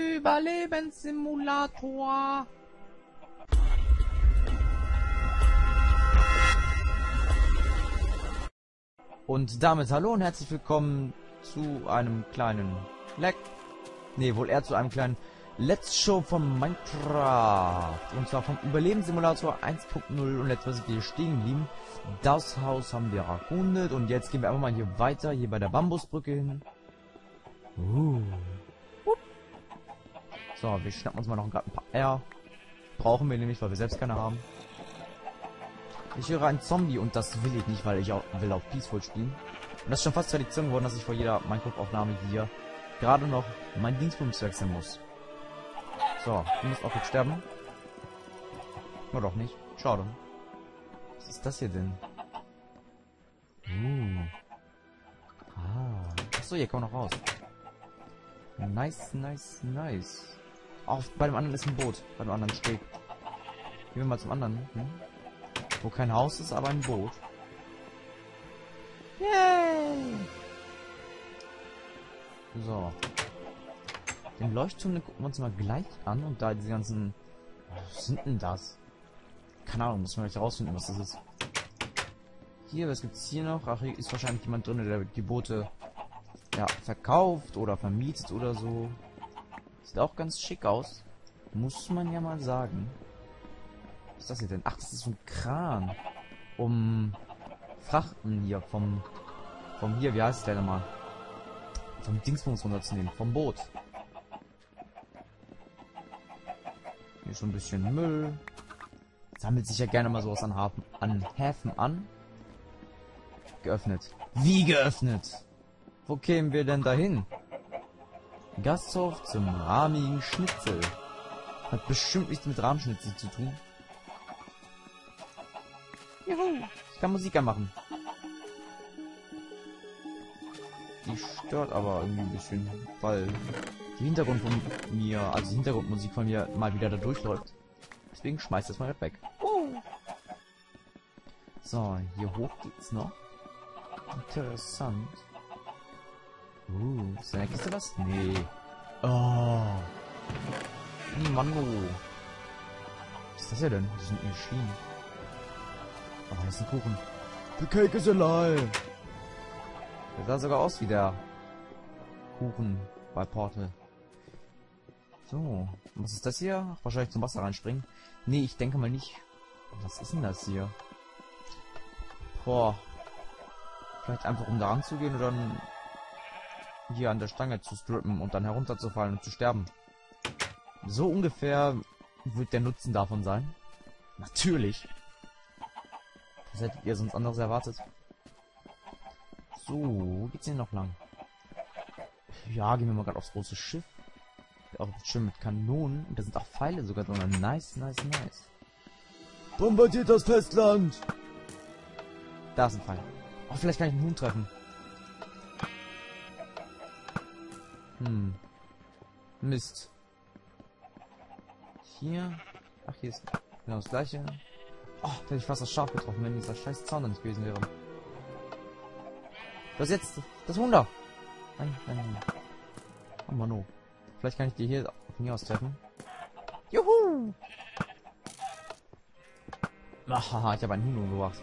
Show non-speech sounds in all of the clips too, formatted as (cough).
Überlebenssimulator. Und damit hallo und herzlich willkommen zu einem kleinen Leck. Nee, wohl eher zu einem kleinen Let's Show von Minecraft. Und zwar vom Überlebenssimulator 1.0 und letztes sind wir stehen geblieben. Das Haus haben wir erkundet und jetzt gehen wir einfach mal hier weiter, hier bei der Bambusbrücke hin. Uh. So, wir schnappen uns mal noch ein paar Eier. Brauchen wir nämlich, weil wir selbst keine haben. Ich höre einen Zombie und das will ich nicht, weil ich auch will auf Peaceful spielen. Und das ist schon fast Tradition geworden, dass ich vor jeder Minecraft-Aufnahme hier gerade noch mein Dienstbums wechseln muss. So, du musst auch jetzt sterben. Nur doch nicht. Schade. Was ist das hier denn? Uh. Ah. Achso, hier kommen noch raus. Nice, nice, nice. Auch bei dem anderen ist ein Boot. Bei dem anderen Steg. Gehen wir mal zum anderen. Hm? Wo kein Haus ist, aber ein Boot. Yay! So. Den Leuchtturm den gucken wir uns mal gleich an und da diese ganzen... Was sind denn das? Keine Ahnung, muss man gleich herausfinden, was das ist. Hier, was gibt's hier noch? Ach, hier ist wahrscheinlich jemand drin, der die Boote ja, verkauft oder vermietet oder so. Sieht auch ganz schick aus. Muss man ja mal sagen. Was ist das hier denn? Ach, das ist so ein Kran. Um Frachten hier vom... Vom hier, wie heißt der nochmal? Vom Dingsbums runterzunehmen. Vom Boot. Hier schon ein bisschen Müll. Sammelt sich ja gerne mal sowas an, Hafen, an Häfen an. Geöffnet. Wie geöffnet? Wo kämen wir denn dahin? Gasthof zum rahmigen Schnitzel. Hat bestimmt nichts mit Rahmschnitzel zu tun. Juhu, ich kann Musik anmachen. Die stört aber irgendwie ein bisschen, weil die Hintergrund von mir, also die Hintergrundmusik von mir mal wieder da durchläuft. Deswegen schmeißt das mal weg. So, hier hoch geht's noch. Interessant. Uh, ist da Kiste was? Nee. Oh. Mano. Was ist das hier denn? Die sind Maschinen. Oh, hier ist ein Kuchen. The cake is alive. Der sah sogar aus wie der Kuchen bei Portal. So, was ist das hier? Ach, wahrscheinlich zum Wasser reinspringen. Nee, ich denke mal nicht. Was ist denn das hier? Boah. Vielleicht einfach um da ranzugehen oder dann hier an der Stange zu strippen und dann herunterzufallen und zu sterben. So ungefähr wird der Nutzen davon sein. Natürlich. Was hättet ihr sonst anderes erwartet? So, wo geht's denn noch lang? Ja, gehen wir mal gerade aufs große Schiff. Auch schön mit Kanonen. Und da sind auch Pfeile sogar drin. Nice, nice, nice. Bombardiert das Festland! Da ist ein Pfeil. Oh, vielleicht kann ich einen Huhn treffen. Hm. Mist. Hier. Ach, hier ist genau das gleiche. Oh, da hätte ich fast das Schaf getroffen, wenn dieser scheiß Zaun nicht gewesen wäre. Was jetzt? Das da! Nein, nein, nein. Oh Mano. Vielleicht kann ich die hier von hier aus treffen. Juhu! Haha, ich habe einen Huhn umgebracht.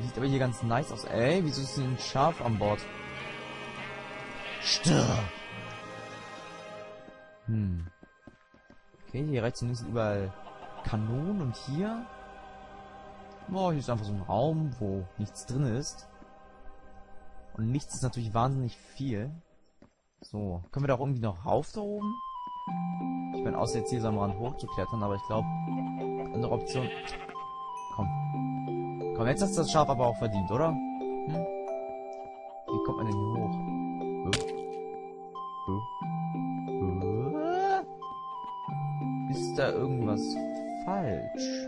Sieht aber hier ganz nice aus. Ey, wieso ist hier ein Schaf an Bord? Stirb! Hm. Okay, hier rechts und links sind überall Kanonen und hier... Oh, hier ist einfach so ein Raum, wo nichts drin ist. Und nichts ist natürlich wahnsinnig viel. So, können wir da auch irgendwie noch rauf da oben? Ich bin außer jetzt hier so am Rand hochzuklettern, aber ich glaube, andere Option... Komm. Komm, jetzt hast du das Schaf aber auch verdient, oder? Hm? Wie kommt man denn hier da irgendwas falsch?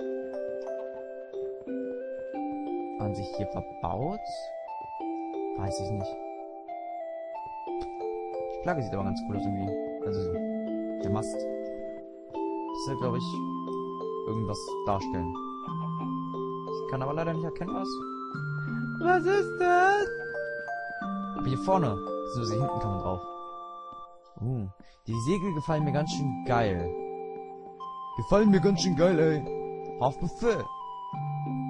Waren sich hier verbaut? Weiß ich nicht. Die Flagge sieht aber ganz cool aus irgendwie. Also der Mast. Das soll, glaube ich, irgendwas darstellen. Ich kann aber leider nicht erkennen, was. Was ist das? Aber hier vorne, beziehungsweise hinten kann man drauf. Uh, die Segel gefallen mir ganz schön geil. Gefallen mir ganz schön geil, ey. Auf Befehl.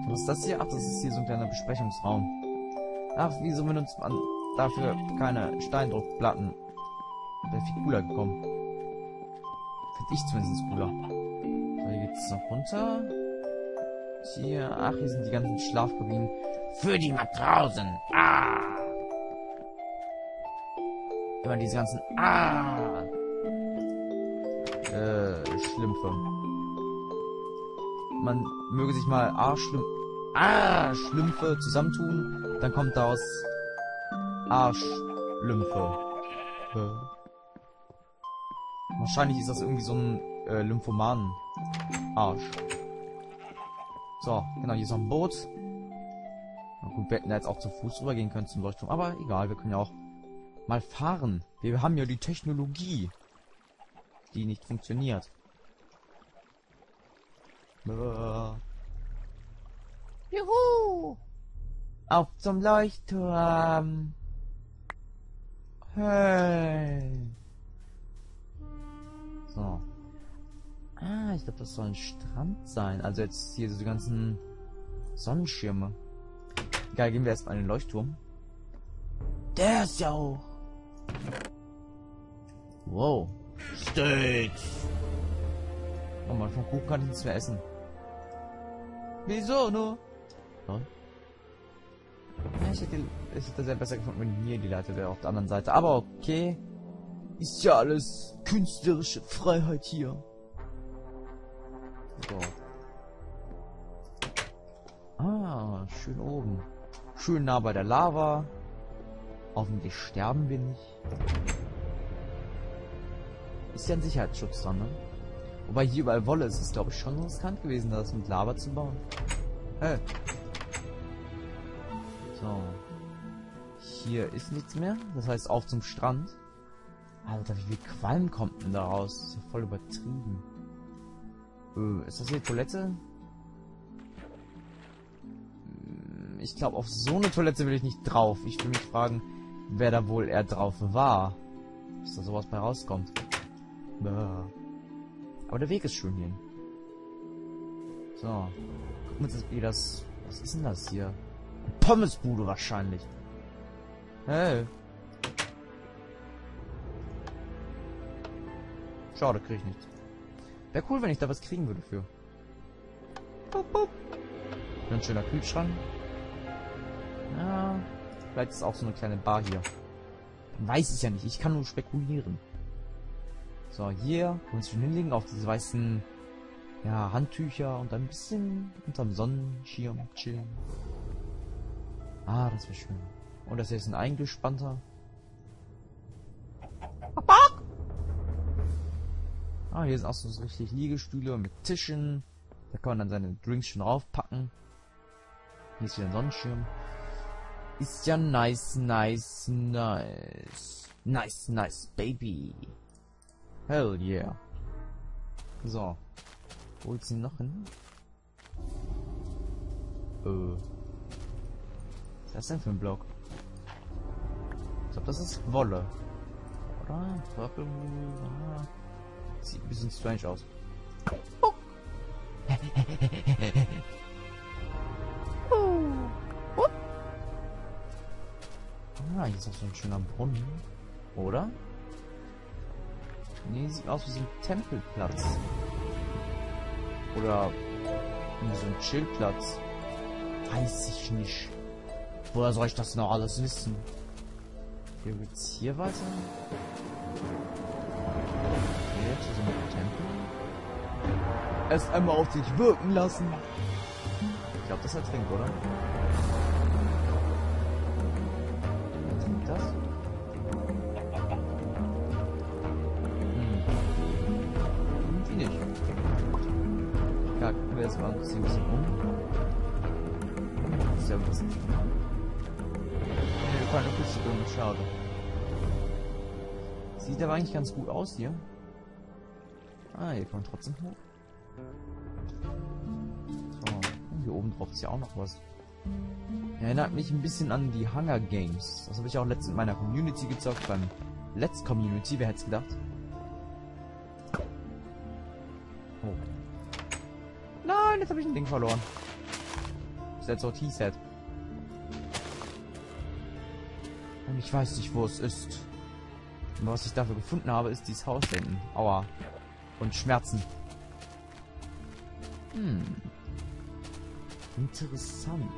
Was ist das hier? Ach, das ist hier so ein kleiner Besprechungsraum. Ach, wieso benutzt man dafür keine Steindruckplatten? Wäre viel cooler gekommen. Finde ich zumindest cooler. So, hier geht's noch runter. Hier, ach, hier sind die ganzen Schlafkabinen. Für die Matrosen. Ah! Immer diese ganzen Ah! Äh, Schlümpfe. Man möge sich mal Arschlüm ah, Schlümpfe zusammentun, dann kommt daraus Arschlümpfe. Wahrscheinlich ist das irgendwie so ein äh, Lymphomanen-Arsch. So, genau, hier ist noch ein Boot. Na gut, wir hätten da jetzt auch zu Fuß rübergehen können zum Leuchtturm, aber egal, wir können ja auch mal fahren. Wir haben ja die Technologie, die nicht funktioniert. Juhu! Auf zum Leuchtturm! Hey! So. Ah, ich glaube, das soll ein Strand sein. Also jetzt hier so die ganzen Sonnenschirme. Egal, gehen wir erstmal in den Leuchtturm. Der ist ja hoch. Wow. Steaks. Oh man, vom Kuchen kann ich nichts mehr essen. Wieso nur? Ja, ich hätte, ich hätte sehr besser gefunden, wenn hier die Leiter wäre auf der anderen Seite. Aber okay. Ist ja alles künstlerische Freiheit hier. So. Ah, schön oben. Schön nah bei der Lava. Hoffentlich sterben wir nicht. Ist ja ein Sicherheitsschutz dran, ne? Wobei hier überall Wolle ist, ist glaube ich schon riskant gewesen, das mit Lava zu bauen. Hey. So. Hier ist nichts mehr. Das heißt auf zum Strand. Alter, wie viel Qualm kommt denn da raus? Ist ja voll übertrieben. Äh, ist das hier Toilette? Hm, ich glaube, auf so eine Toilette will ich nicht drauf. Ich will mich fragen, wer da wohl eher drauf war. Dass da sowas bei rauskommt. Aber der Weg ist schön hier. So. Gucken wir uns das, wie das... Was ist denn das hier? Pommesbude wahrscheinlich. Hey. Schade, krieg ich nichts. Wäre cool, wenn ich da was kriegen würde für. Bup, bup. Ein schöner Kühlschrank. Ja, vielleicht ist auch so eine kleine Bar hier. Man weiß es ja nicht, ich kann nur spekulieren. So, hier können wir uns schon hinlegen auf diese weißen ja, Handtücher und ein bisschen unterm Sonnenschirm chillen. Ah, das wäre schön. Und das hier ist ein eingespannter. Ah, hier sind auch so richtig Liegestühle mit Tischen. Da kann man dann seine Drinks schon raufpacken. Hier ist wieder ein Sonnenschirm. Ist ja nice, nice, nice. Nice, nice, baby. Hell yeah. So. Wo ist sie noch hin? Äh. Was ist das denn für ein Block? Ich glaube, das ist Wolle. Oder? Purple. Ah. Sieht ein bisschen strange aus. (laughs) Ah, hier ist auch so ein schöner Brunnen. Oder? Nee, sieht aus wie so ein Tempelplatz. Oder wie so ein Chillplatz. Weiß ich nicht. Woher soll ich das noch alles wissen? Hier geht's hier weiter. Okay, jetzt ist ein Tempel. Erst einmal auf sich wirken lassen. Ich glaube, das ist ein Trink, oder? Wir jetzt mal ein bisschen um. Das ist ja ein bisschen. Nee, keine Rüstung, schade. Sieht aber eigentlich ganz gut aus hier. Ah, hier kommt trotzdem hoch. So, hier oben drauf ist ja auch noch was. Erinnert mich ein bisschen an die Hunger Games. Das habe ich auch letztens in meiner Community gezockt beim Let's Community, wer hätte es gedacht? Jetzt habe ich ein Ding verloren. That's he said. Und ich weiß nicht, wo es ist. Und was ich dafür gefunden habe, ist dieses Haus hinten. Aua. Und Schmerzen. Hm. Interessant.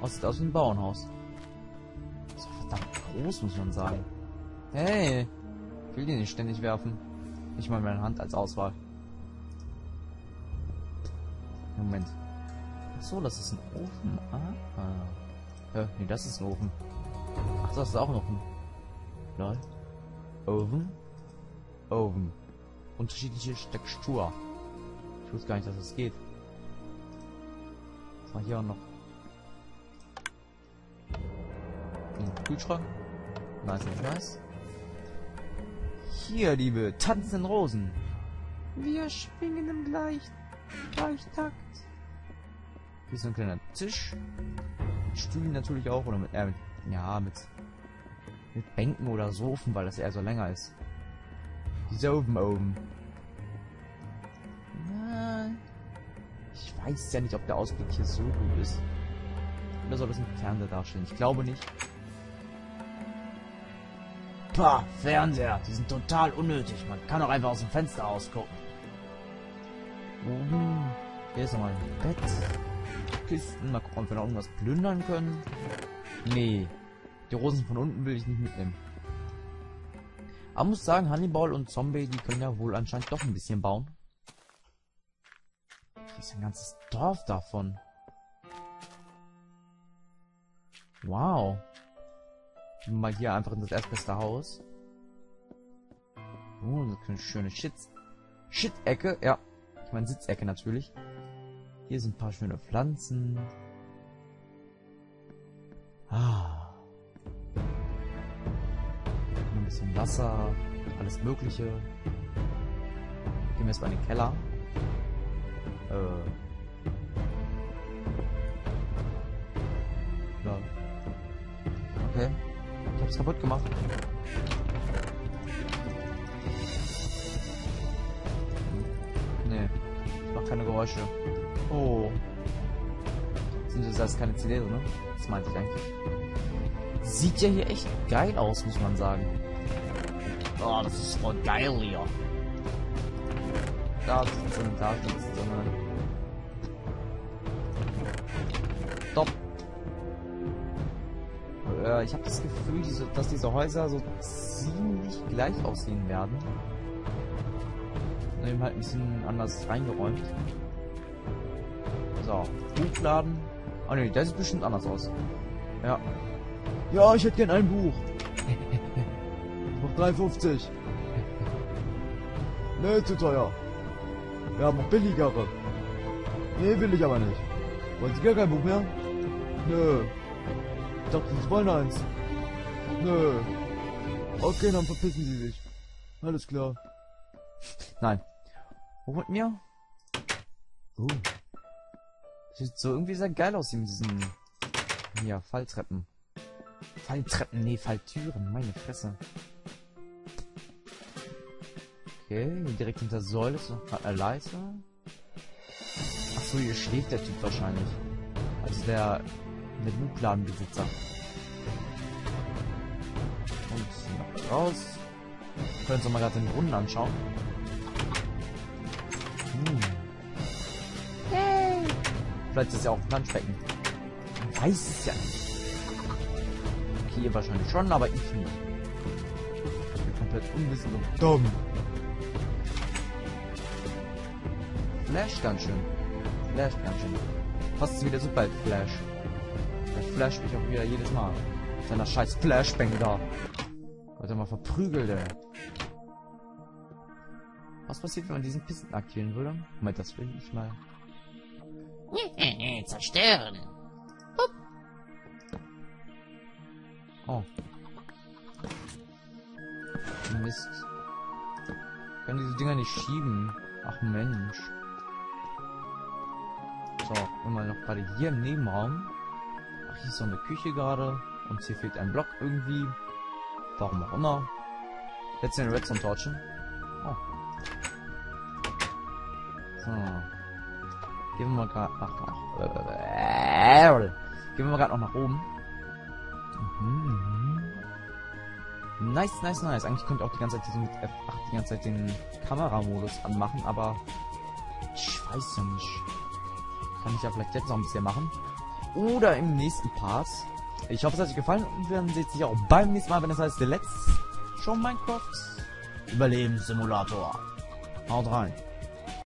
Oh, sieht aus wie ein Bauernhaus. Ist verdammt groß, muss man sagen. Hey! Ich will die nicht ständig werfen. Ich mal meine Hand als Auswahl. Moment. Ach so, das ist ein Ofen. Ah. ah. Äh, nee, das ist ein Ofen. Ach, das ist auch noch ein... Lol. Oven. Oven. Unterschiedliche Textur. Ich wusste gar nicht, dass das geht. Was war hier auch noch? Ein Kühlschrank. Nice, nice, nice. Hier, liebe, tanzen Rosen. Wir schwingen im Gleich Gleichtakt. Hier ist so ein kleiner Tisch. Mit Stühlen natürlich auch. Oder mit, äh, mit, ja, mit, mit Bänken oder Sofen, weil das eher so länger ist. Die Sofen oben. Na, ich weiß ja nicht, ob der Ausblick hier so gut ist. Oder soll das ein Fernseher darstellen? Ich glaube nicht. Pah, Fernseher, die sind total unnötig. Man kann auch einfach aus dem Fenster rausgucken. Mhm. Hier ist nochmal ein Bett. Kisten. Mal gucken, ob wir noch irgendwas plündern können. Nee. Die Rosen von unten will ich nicht mitnehmen. Aber muss sagen, Hannibal und Zombie, die können ja wohl anscheinend doch ein bisschen bauen. Hier ist ein ganzes Dorf davon. Wow. Mal hier einfach in das erstbeste Haus. Oh, so eine schöne Shit. Shit-Ecke, ja. Ich meine Sitzecke natürlich. Hier sind ein paar schöne Pflanzen. Ah. Ein bisschen Wasser, alles Mögliche. Gehen wir erstmal in den Keller. Äh. Ja. Okay. Ich hab's kaputt gemacht. Ich mach keine Geräusche. Oh. Sind das keine CD drin, ne? Das meinte ich eigentlich. Sieht ja hier echt geil aus, muss man sagen. Oh, das ist voll geil hier. Da sitzt eine, da sitzt eine. Stopp. Äh, ich habe das Gefühl, diese, dass diese Häuser so ziemlich gleich aussehen werden. Eben halt ein bisschen anders reingeräumt. So, Buchladen. Ah ne, der sieht bestimmt anders aus. Ja. Ja, ich hätte gern ein Buch. (laughs) Noch 3,50. Nee, zu teuer. Wir haben noch billigere. Nee, will ich aber nicht. Wollen Sie gar kein Buch mehr? Nö. Ich dachte, Sie wollen eins. Nö. Okay, dann verpissen Sie sich. Alles klar. (laughs) Nein. Wo mit mir? Uh. Sieht so irgendwie sehr geil aus hier mit diesen ja, Falltreppen. Falltreppen, nee, Falltüren, meine Fresse. Okay, direkt hinter Säule ist noch eine Leiter. Achso, hier schläft der Typ wahrscheinlich. Also der, der Buchladenbesitzer. Und raus. Wir können uns mal gerade den Brunnen anschauen. Vielleicht ist es ja auch ein Planschbecken. Man weiß es ja nicht. Okay, ihr wahrscheinlich schon, aber ich nicht. Ich bin komplett unwissend und dumm. Flash ganz schön. Flash ganz schön. Fast wieder super Flash. Der Flash mich auch wieder jedes Mal. Seiner scheiß Flashbang da. Wird er mal verprügelt, ey. Was passiert, wenn man diesen Pisten aktivieren würde? Moment, das will ich mal. Zerstören. Oh. Mist. Können diese Dinger nicht schieben. Ach Mensch. So, mal noch gerade hier im Nebenraum. Ach, hier ist so eine Küche gerade. Und hier fehlt ein Block irgendwie. Warum auch immer. Jetzt den Redstone torchen. Oh. So. Gehen wir mal gerade nach, nach äh, Gehen wir mal gerade noch nach oben. Mhm. Nice, nice, nice. Eigentlich könnte ich auch die ganze Zeit so mit F8 die ganze Zeit den Kameramodus anmachen, aber ich weiß ja nicht. Kann ich ja vielleicht jetzt noch ein bisschen machen. Oder im nächsten Part. Ich hoffe, es hat euch gefallen und wir sehen sich auch beim nächsten Mal, wenn es heißt The Let's Show Minecraft Überlebenssimulator. Haut rein.